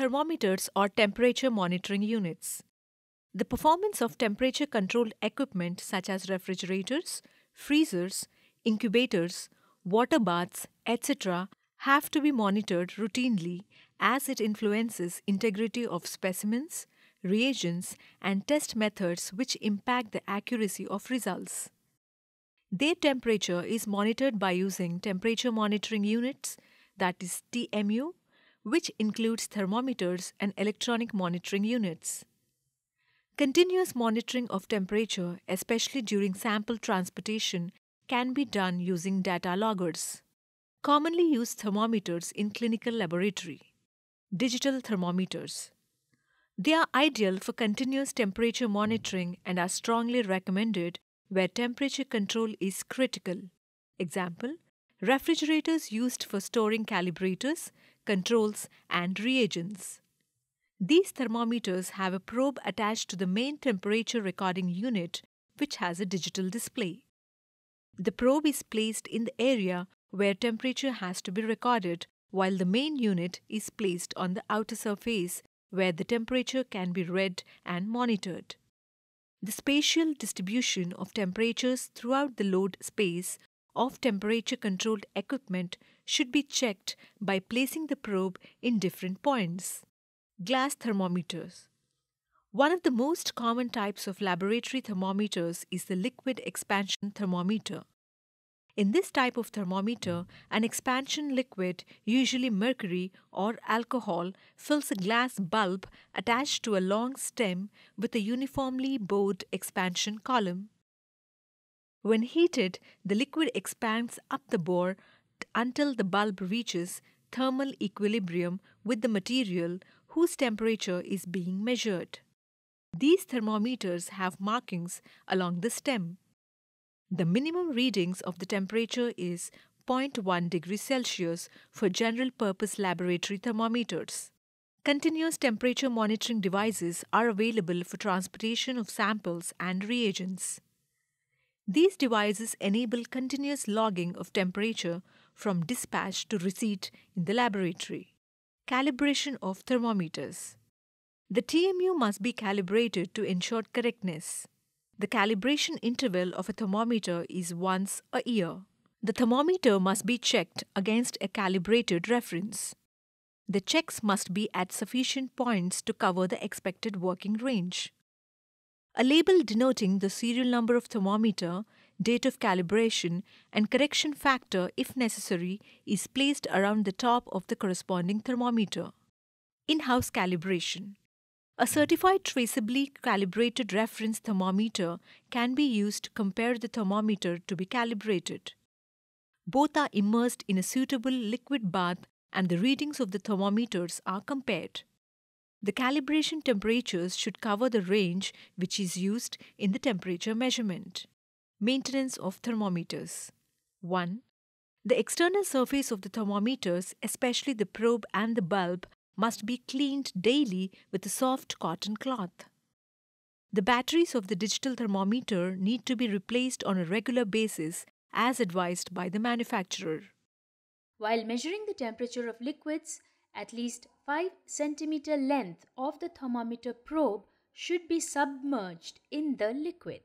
Thermometers or temperature monitoring units. The performance of temperature controlled equipment such as refrigerators, freezers, incubators, water baths, etc. have to be monitored routinely as it influences integrity of specimens, reagents and test methods which impact the accuracy of results. Their temperature is monitored by using temperature monitoring units that is TMU which includes thermometers and electronic monitoring units. Continuous monitoring of temperature, especially during sample transportation, can be done using data loggers. Commonly used thermometers in clinical laboratory. Digital thermometers. They are ideal for continuous temperature monitoring and are strongly recommended where temperature control is critical. Example, refrigerators used for storing calibrators, controls, and reagents. These thermometers have a probe attached to the main temperature recording unit, which has a digital display. The probe is placed in the area where temperature has to be recorded, while the main unit is placed on the outer surface where the temperature can be read and monitored. The spatial distribution of temperatures throughout the load space of temperature controlled equipment should be checked by placing the probe in different points. Glass thermometers. One of the most common types of laboratory thermometers is the liquid expansion thermometer. In this type of thermometer, an expansion liquid, usually mercury or alcohol, fills a glass bulb attached to a long stem with a uniformly bored expansion column. When heated, the liquid expands up the bore until the bulb reaches thermal equilibrium with the material whose temperature is being measured. These thermometers have markings along the stem. The minimum readings of the temperature is 0.1 degrees Celsius for general purpose laboratory thermometers. Continuous temperature monitoring devices are available for transportation of samples and reagents. These devices enable continuous logging of temperature from dispatch to receipt in the laboratory. Calibration of thermometers. The TMU must be calibrated to ensure correctness. The calibration interval of a thermometer is once a year. The thermometer must be checked against a calibrated reference. The checks must be at sufficient points to cover the expected working range. A label denoting the serial number of thermometer, date of calibration, and correction factor, if necessary, is placed around the top of the corresponding thermometer. In house calibration. A certified traceably calibrated reference thermometer can be used to compare the thermometer to be calibrated. Both are immersed in a suitable liquid bath and the readings of the thermometers are compared. The calibration temperatures should cover the range which is used in the temperature measurement. Maintenance of thermometers 1. The external surface of the thermometers, especially the probe and the bulb, must be cleaned daily with a soft cotton cloth. The batteries of the digital thermometer need to be replaced on a regular basis as advised by the manufacturer. While measuring the temperature of liquids, at least 5 centimeter length of the thermometer probe should be submerged in the liquid.